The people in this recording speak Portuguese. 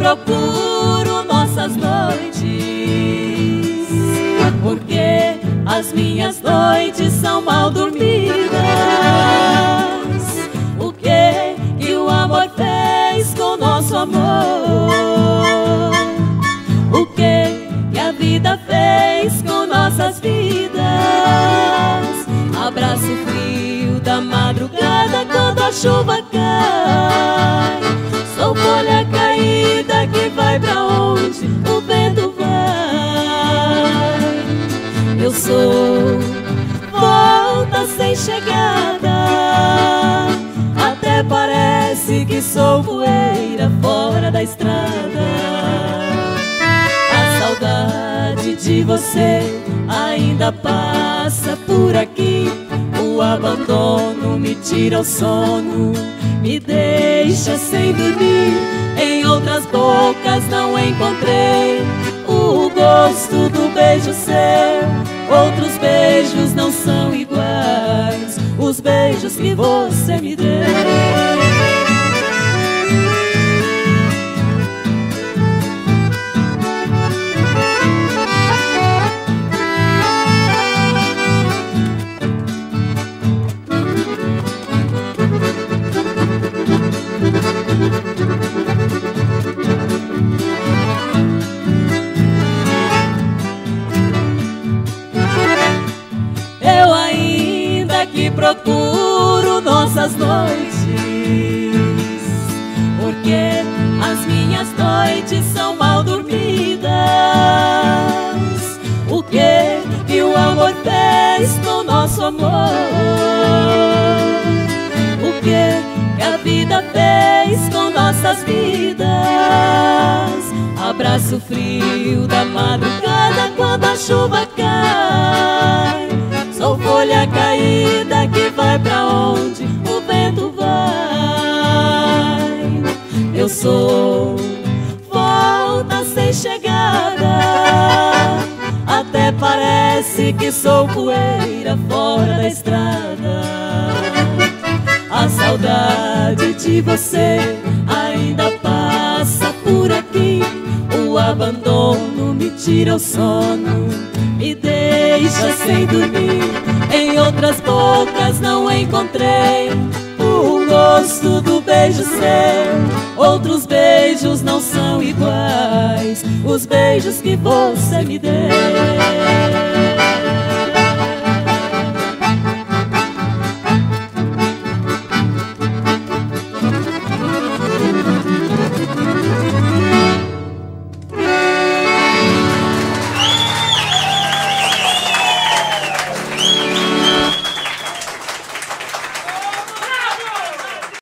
procuro nossas noites, porque as minhas noites são mal dormidas. O que que o amor fez com nosso amor? O que que a vida fez com nossas vidas? Abraço frio da madrugada quando a chuva Volta sem chegada. Até parece que sou poeira fora da estrada. A saudade de você ainda passa por aqui. O abandono me tira o sono, me deixa sem dormir. Em outras bocas não encontrei gosto do beijo seu. Outros beijos não são iguais, os beijos que você me deu. Que procuro nossas noites, porque as minhas noites são mal dormidas. O que que o amor fez com nosso amor? O que que a vida fez com nossas vidas? Abraço frio da madrugada quando a chuva cai. Vai pra onde o vento vai. Eu sou volta sem chegada. Até parece que sou poeira fora da estrada. A saudade de você ainda passa por aqui. O abandono me tira o sono, me deixa sem dormir. Outras não encontrei o gosto do beijo seu. Outros beijos não são iguais, os beijos que você me deu.